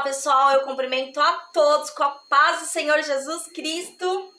Olá, pessoal. Eu cumprimento a todos com a paz do Senhor Jesus Cristo.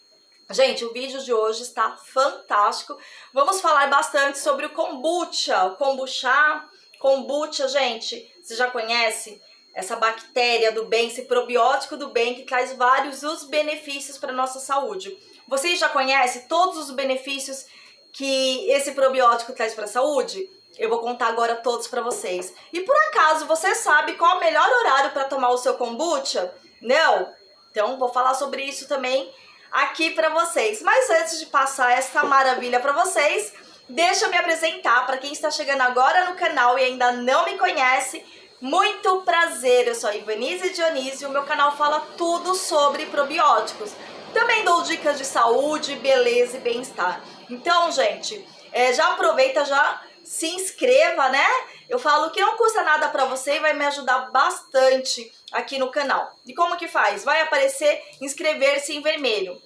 Gente, o vídeo de hoje está fantástico. Vamos falar bastante sobre o kombucha, o kombucha. Kombucha, gente, você já conhece essa bactéria do bem, esse probiótico do bem que traz vários os benefícios para nossa saúde. Vocês já conhecem todos os benefícios que esse probiótico traz para a saúde? Eu vou contar agora todos para vocês. E por acaso você sabe qual é o melhor horário para tomar o seu kombucha? Não? Então vou falar sobre isso também aqui para vocês. Mas antes de passar essa maravilha para vocês, deixa eu me apresentar para quem está chegando agora no canal e ainda não me conhece. Muito prazer, eu sou a Ivanise Dionísio e o meu canal fala tudo sobre probióticos. Também dou dicas de saúde, beleza e bem-estar. Então, gente, é, já aproveita, já se inscreva, né? Eu falo que não custa nada para você e vai me ajudar bastante aqui no canal. E como que faz? Vai aparecer inscrever-se em vermelho.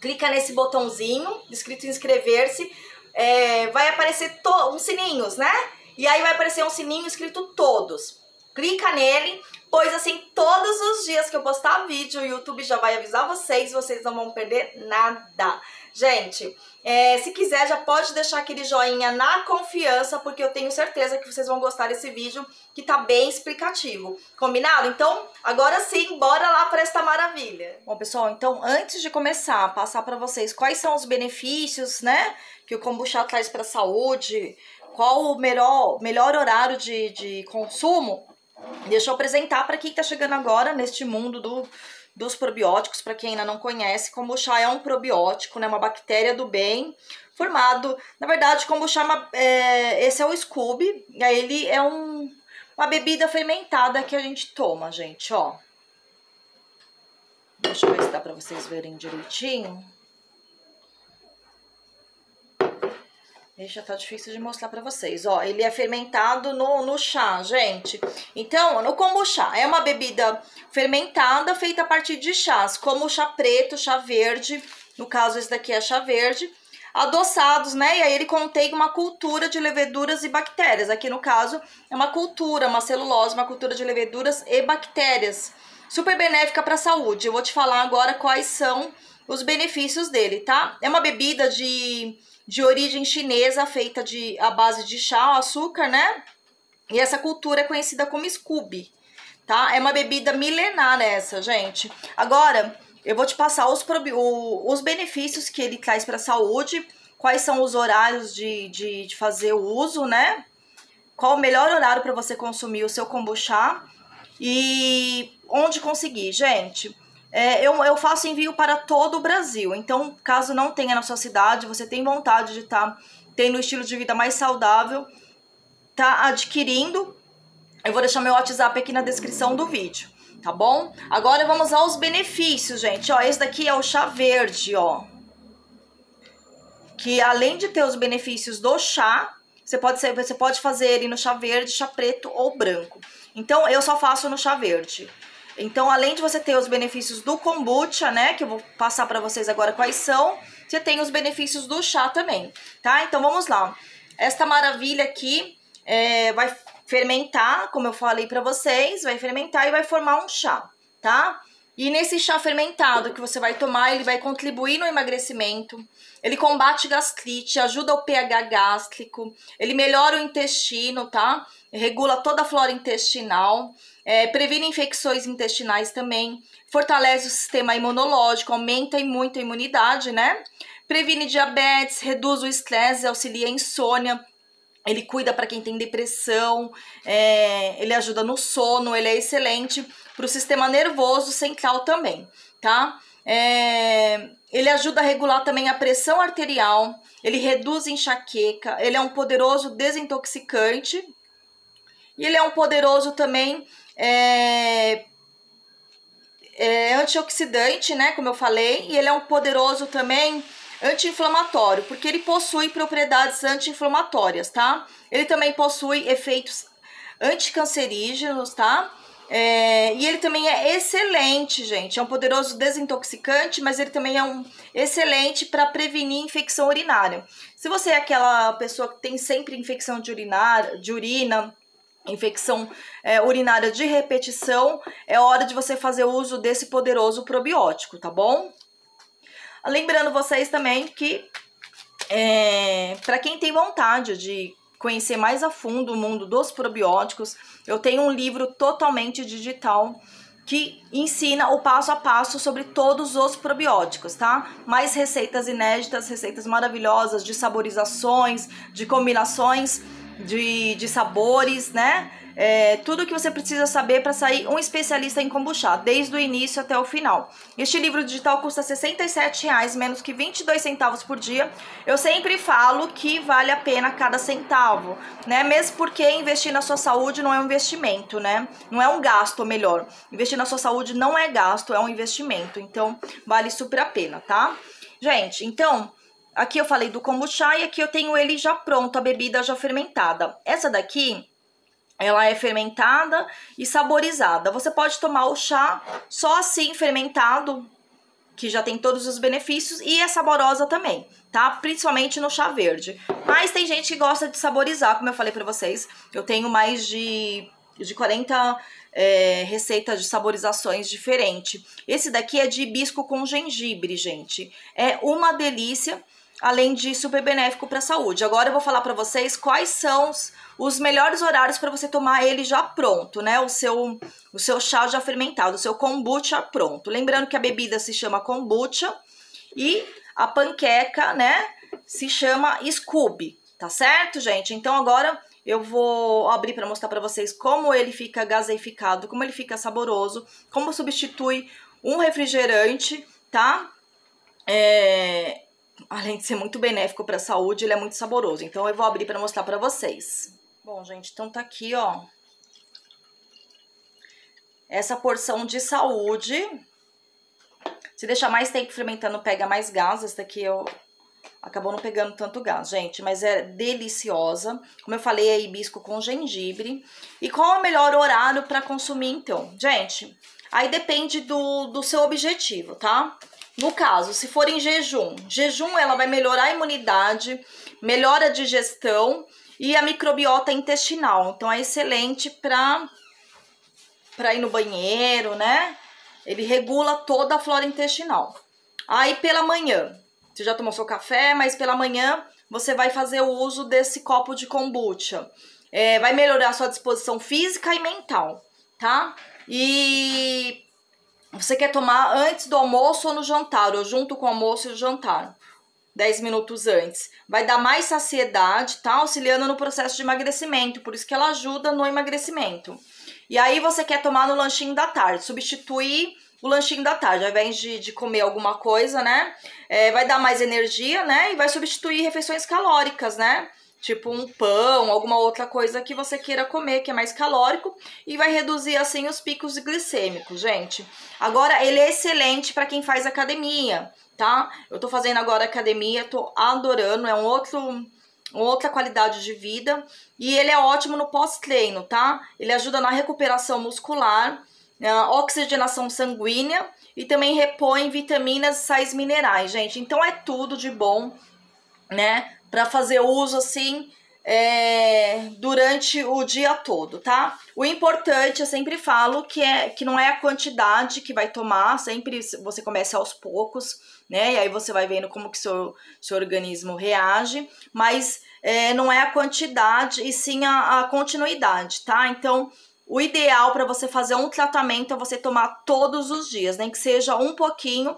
Clica nesse botãozinho escrito inscrever-se. É, vai aparecer uns sininhos, né? E aí vai aparecer um sininho escrito todos. Clica nele, pois assim, todos os dias que eu postar vídeo, o YouTube já vai avisar vocês, vocês não vão perder nada. Gente, é, se quiser já pode deixar aquele joinha na confiança, porque eu tenho certeza que vocês vão gostar desse vídeo, que tá bem explicativo. Combinado? Então, agora sim, bora lá para esta maravilha. Bom, pessoal, então antes de começar, passar para vocês quais são os benefícios, né, que o kombucha traz para a saúde, qual o melhor, melhor horário de, de consumo, deixa eu apresentar para quem está chegando agora neste mundo do dos probióticos, para quem ainda não conhece, kombucha é um probiótico, né, uma bactéria do bem, formado, na verdade, kombucha é, é esse é o Scooby, e aí ele é um, uma bebida fermentada que a gente toma, gente, ó. Deixa eu ver se dá para vocês verem direitinho. Deixa, tá difícil de mostrar pra vocês. Ó, ele é fermentado no, no chá, gente. Então, no kombucha é uma bebida fermentada feita a partir de chás, como chá preto, chá verde. No caso, esse daqui é chá verde. Adoçados, né? E aí ele contém uma cultura de leveduras e bactérias. Aqui, no caso, é uma cultura, uma celulose, uma cultura de leveduras e bactérias. Super benéfica para a saúde. Eu vou te falar agora quais são os benefícios dele, tá? É uma bebida de de origem chinesa, feita de a base de chá, açúcar, né? E essa cultura é conhecida como Scooby, tá? É uma bebida milenar essa, gente. Agora, eu vou te passar os, o, os benefícios que ele traz para a saúde, quais são os horários de, de, de fazer o uso, né? Qual o melhor horário para você consumir o seu kombucha e onde conseguir, gente. É, eu, eu faço envio para todo o Brasil. Então, caso não tenha na sua cidade, você tem vontade de estar tá tendo um estilo de vida mais saudável, tá adquirindo, eu vou deixar meu WhatsApp aqui na descrição do vídeo, tá bom? Agora vamos aos benefícios, gente. Ó, esse daqui é o chá verde, ó. Que além de ter os benefícios do chá, você pode, ser, você pode fazer ele no chá verde, chá preto ou branco. Então, eu só faço no chá verde. Então, além de você ter os benefícios do kombucha, né, que eu vou passar para vocês agora quais são, você tem os benefícios do chá também, tá? Então, vamos lá. Esta maravilha aqui é, vai fermentar, como eu falei para vocês, vai fermentar e vai formar um chá, tá? E nesse chá fermentado que você vai tomar, ele vai contribuir no emagrecimento, ele combate gastrite, ajuda o pH gástrico, ele melhora o intestino, tá? Regula toda a flora intestinal, é, previne infecções intestinais também, fortalece o sistema imunológico, aumenta muito a imunidade, né? Previne diabetes, reduz o estresse, auxilia a insônia, ele cuida para quem tem depressão, é, ele ajuda no sono, ele é excelente para o sistema nervoso central também, tá? É, ele ajuda a regular também a pressão arterial, ele reduz enxaqueca, ele é um poderoso desintoxicante e ele é um poderoso também é, é antioxidante, né? Como eu falei, e ele é um poderoso também anti-inflamatório, porque ele possui propriedades anti-inflamatórias, tá? Ele também possui efeitos anticancerígenos, tá? É, e ele também é excelente, gente. É um poderoso desintoxicante, mas ele também é um excelente para prevenir infecção urinária. Se você é aquela pessoa que tem sempre infecção de urinar, de urina, infecção é, urinária de repetição, é hora de você fazer uso desse poderoso probiótico, tá bom? Lembrando vocês também que é, para quem tem vontade de conhecer mais a fundo o mundo dos probióticos, eu tenho um livro totalmente digital que ensina o passo a passo sobre todos os probióticos, tá? Mais receitas inéditas, receitas maravilhosas de saborizações, de combinações de, de sabores, né? é, tudo que você precisa saber para sair um especialista em kombucha, desde o início até o final. Este livro digital custa R$ reais, menos que 22 centavos por dia. Eu sempre falo que vale a pena cada centavo, né? Mesmo porque investir na sua saúde não é um investimento, né? Não é um gasto, ou melhor. Investir na sua saúde não é gasto, é um investimento. Então, vale super a pena, tá? Gente, então, aqui eu falei do kombucha e aqui eu tenho ele já pronto, a bebida já fermentada. Essa daqui ela é fermentada e saborizada. Você pode tomar o chá só assim, fermentado, que já tem todos os benefícios, e é saborosa também, tá? Principalmente no chá verde. Mas tem gente que gosta de saborizar, como eu falei pra vocês. Eu tenho mais de, de 40 é, receitas de saborizações diferentes. Esse daqui é de hibisco com gengibre, gente. É uma delícia além de super benéfico para a saúde. Agora eu vou falar para vocês quais são os, melhores horários para você tomar ele já pronto, né? O seu, o seu chá já fermentado, o seu kombucha pronto. Lembrando que a bebida se chama kombucha e a panqueca, né, se chama Scooby, tá certo, gente? Então agora eu vou abrir para mostrar para vocês como ele fica gaseificado, como ele fica saboroso, como substitui um refrigerante, tá? É, além de ser muito benéfico para a saúde, ele é muito saboroso. Então eu vou abrir para mostrar para vocês. Bom, gente, então tá aqui, ó. Essa porção de saúde. Se deixar mais tempo fermentando, pega mais gás. Essa daqui eu acabou não pegando tanto gás, gente, mas é deliciosa. Como eu falei, é hibisco com gengibre. E qual é o melhor horário para consumir, então? Gente, aí depende do, do seu objetivo, tá? No caso, se for em jejum, jejum ela vai melhorar a imunidade, melhora a digestão e a microbiota intestinal. Então é excelente para para ir no banheiro, né? Ele regula toda a flora intestinal. Aí pela manhã, você já tomou seu café, mas pela manhã você vai fazer o uso desse copo de kombucha. É, vai melhorar a sua disposição física e mental, tá? E você quer tomar antes do almoço ou no jantar, ou junto com o almoço e o jantar. 10 minutos antes. Vai dar mais saciedade, tá? Auxiliando no processo de emagrecimento, por isso que ela ajuda no emagrecimento. E aí você quer tomar no lanchinho da tarde, substituir o lanchinho da tarde, ao invés de, de comer alguma coisa, né? É, vai dar mais energia, né? E vai substituir refeições calóricas, né? Tipo um pão, alguma outra coisa que você queira comer, que é mais calórico, e vai reduzir assim os picos glicêmicos, gente. Agora, ele é excelente para quem faz academia, tá? Eu tô fazendo agora academia, tô adorando, é um outro outra qualidade de vida e ele é ótimo no pós-treino, tá? Ele ajuda na recuperação muscular, na oxigenação sanguínea e também repõe vitaminas e sais minerais, gente. Então é tudo de bom, né? Para fazer uso assim é, durante o dia todo, tá? O importante, eu sempre falo, que é que não é a quantidade que vai tomar, sempre você começa aos poucos, né? E aí você vai vendo como que seu, seu organismo reage, mas é, não é a quantidade e sim a, a continuidade, tá? Então, o ideal para você fazer um tratamento é você tomar todos os dias, nem que seja um pouquinho,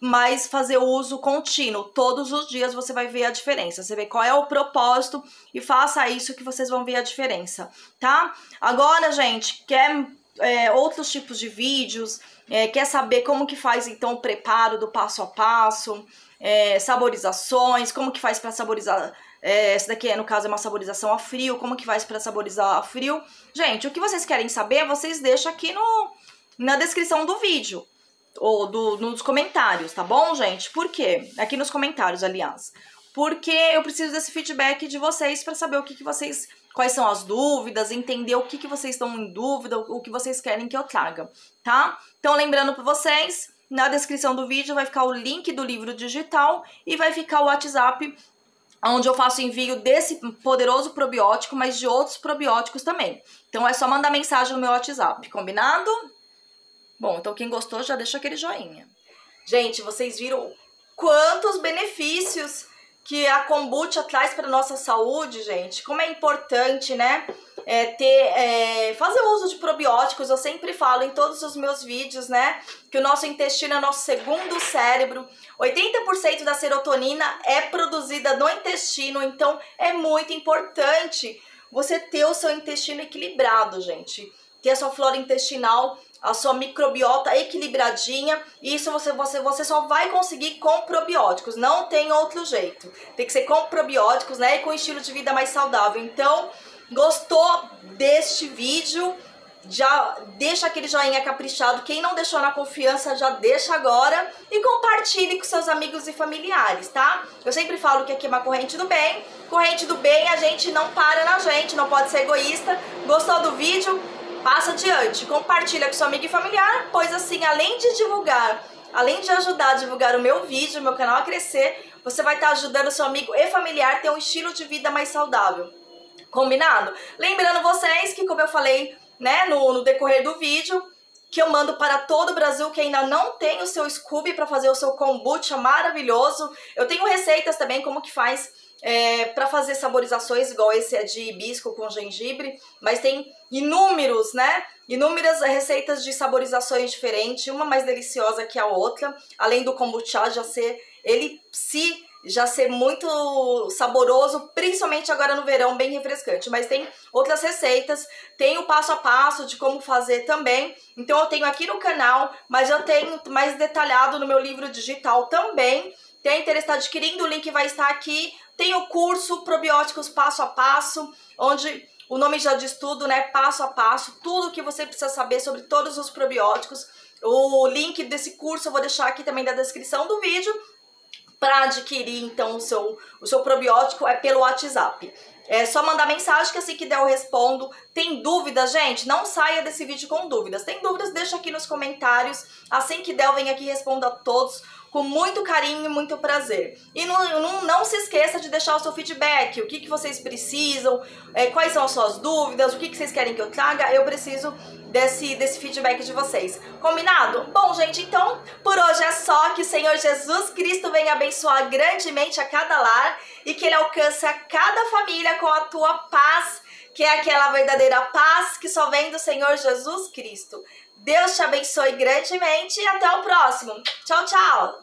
mas fazer uso contínuo. Todos os dias você vai ver a diferença. Você vê qual é o propósito e faça isso que vocês vão ver a diferença, tá? Agora, gente, quer é, outros tipos de vídeos, é, quer saber como que faz então o preparo do passo a passo, é, saborizações, como que faz para saborizar. É, essa daqui, no caso, é uma saborização a frio. Como que faz para saborizar a frio? Gente, o que vocês querem saber, vocês deixam aqui no, na descrição do vídeo ou do, nos comentários, tá bom, gente? Por quê? Aqui nos comentários, aliás. Porque eu preciso desse feedback de vocês para saber o que, que vocês. Quais são as dúvidas, entender o que, que vocês estão em dúvida, o que vocês querem que eu traga, tá? Então, lembrando para vocês, na descrição do vídeo vai ficar o link do livro digital e vai ficar o WhatsApp onde eu faço envio desse poderoso probiótico, mas de outros probióticos também. Então é só mandar mensagem no meu WhatsApp, combinado? Bom, então quem gostou já deixa aquele joinha. Gente, vocês viram quantos benefícios que a kombucha traz para nossa saúde, gente? Como é importante, né? É, ter, é, fazer uso de probióticos. Eu sempre falo em todos os meus vídeos, né? Que o nosso intestino é nosso segundo cérebro. 80% da serotonina é produzida no intestino, então é muito importante você ter o seu intestino equilibrado, gente. Ter a sua flora intestinal a sua microbiota equilibradinha. Isso você, você, você só vai conseguir com probióticos. Não tem outro jeito. Tem que ser com probióticos, né? E com estilo de vida mais saudável. Então, gostou deste vídeo? Já deixa aquele joinha caprichado. Quem não deixou na confiança, já deixa agora. E compartilhe com seus amigos e familiares, tá? Eu sempre falo que aqui é uma corrente do bem. Corrente do bem, a gente não para na gente, não pode ser egoísta. Gostou do vídeo? Passa adiante, compartilha com seu amigo e familiar, pois assim, além de divulgar, além de ajudar a divulgar o meu vídeo, o meu canal a crescer, você vai estar ajudando seu amigo e familiar a ter um estilo de vida mais saudável. Combinado? Lembrando vocês que, como eu falei né, no, no decorrer do vídeo, que eu mando para todo o Brasil que ainda não tem o seu Scooby para fazer o seu kombucha maravilhoso. Eu tenho receitas também como que faz é, para fazer saborizações, igual esse é de hibisco com gengibre, mas tem inúmeros, né? Inúmeras receitas de saborizações diferentes, uma mais deliciosa que a outra, além do kombucha já ser ele se já ser muito saboroso, principalmente agora no verão, bem refrescante. Mas tem outras receitas, tem o passo a passo de como fazer também. Então eu tenho aqui no canal, mas eu tenho mais detalhado no meu livro digital também. Tem interesse estar adquirindo, o link vai estar aqui. Tem o curso Probióticos Passo a Passo, onde o nome já diz tudo, né? Passo a passo, tudo que você precisa saber sobre todos os probióticos. O link desse curso eu vou deixar aqui também na descrição do vídeo para adquirir então o seu, o seu probiótico é pelo WhatsApp. É só mandar mensagem que assim que der eu respondo. Tem dúvidas, gente? Não saia desse vídeo com dúvidas. Tem dúvidas? Deixa aqui nos comentários. Assim que der eu venho aqui e respondo a todos com muito carinho e muito prazer. E não, não, não se esqueça de deixar o seu feedback, o que, que vocês precisam, é, quais são as suas dúvidas, o que, que vocês querem que eu traga. Eu preciso desse, desse feedback de vocês. Combinado? Bom, gente, então por hoje é só. Que o Senhor Jesus Cristo venha abençoar grandemente a cada lar e que Ele alcance a cada família com a tua paz, que é aquela verdadeira paz que só vem do Senhor Jesus Cristo. Deus te abençoe grandemente e até o próximo. Tchau, tchau!